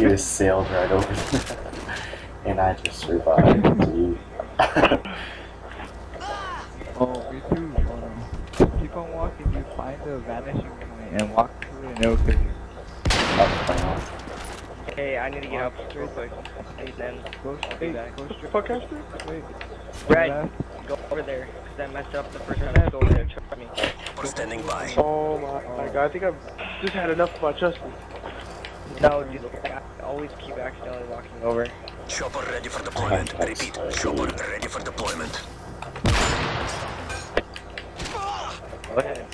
he just sailed right over there. and I just survived, dude. Oh, me too. Um, keep on walking, you find the vanishing point and walk through it and it'll kill you. Hey, I need to get up real quick. And then Go straight, back. go straight. Fuck Ashley? Wait. Red, Left. go over there. Cause I messed up the first time I go over there. Trust me. We're standing by. Oh my, my god, I think I've just had enough about Justin. No, dude, I always keep accidentally walking over. Chopper ready for deployment. Repeat. Chopper ready for deployment. Go ahead.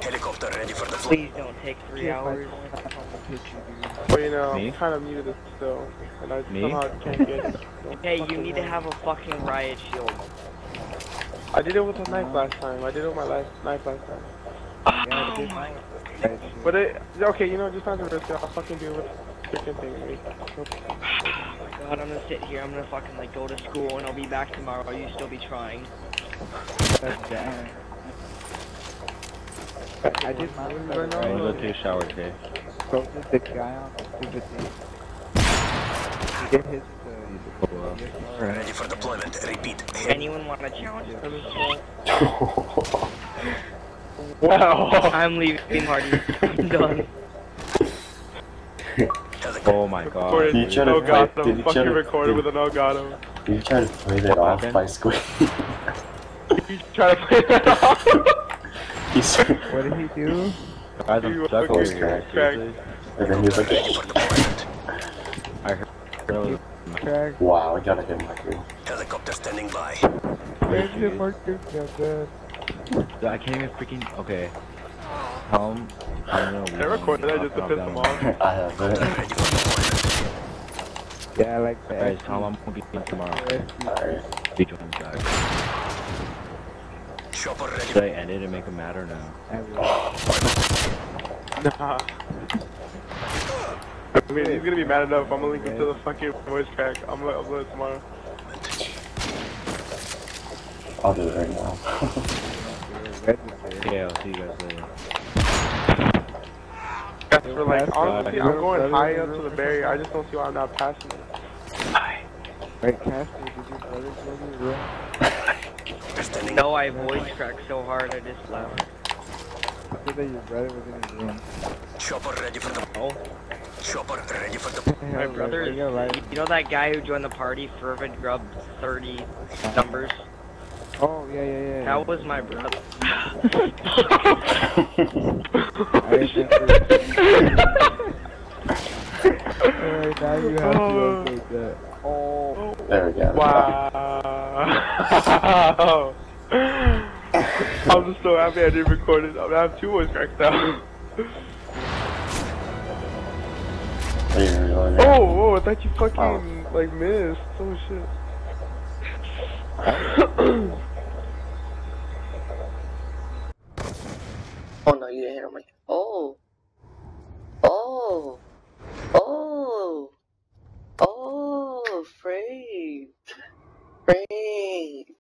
Helicopter ready for deployment. Please don't take three hours. don't, I'm gonna hit you. But you know, Me? I'm kind of muted to this still, and I Me? somehow can't get it. Hey, you need to have a fucking riot shield. I did it with a knife last time. I did it with my life, knife last time. Yeah, Oh this my. But it, okay, you know, just not to risk it. I'll fucking do it with freaking thing. Wait. Oh my god, I'm gonna sit here. I'm gonna fucking like go to school and I'll be back tomorrow. You still be trying. That's damn. I did my Right right now? Alright, go take a shower, okay? So did the guy on the stupid thing. He did his uh, Well, Alright. Ready for deployment. Repeat. Anyone want to challenge? And it's, uh, Wow. I'm leaving party. I'm done. Helicopter. oh my god. Recorded. You try to play- did you Fucking try to- recorded did- with an Elgato. you try to play that off happened? by squid. You try to play that off. He's, What did he do? I don't fucking over here. crack. And then he was like. I heard that was Crack. wow, I gotta hit my crew. Helicopter standing by. Where's the marker? Yeah, good. I can't even freaking. Okay. Tell him. I don't know. I recorded that just to piss him off. I have it. Ready for deployment. Yeah, I like that. Guys, tell him I'm gonna be tomorrow. Alright. Be joining back. Chopper. Should I end it and make him mad or no? Nah. I mean, he's gonna be mad enough. I'm gonna link him to the fucking voice crack. I'm gonna upload it tomorrow. I'll do it right now. Okay, I'll see you guys later. That's for like, honestly, I'm going high up to the barrier. I just don't see why I'm not passing it. Wait, Casper, did your brother go to your room? We're standing No, I voice cracked so hard I just left. I said that your brother was in his room. Chopper ready for the. Oh, Chopper ready for the. my brother is. You know that guy who joined the party, Fervid Grub 30 numbers? Oh, yeah, yeah, yeah. That was my brother. Alright, now you have to upload oh. that. Oh, There we go. Wow. I'm just so happy I didn't record it. I have two voice cracks now. There you go. Oh, oh, I thought you fucking, oh. like, missed. Oh, shit. Oh no, you didn't hit him oh.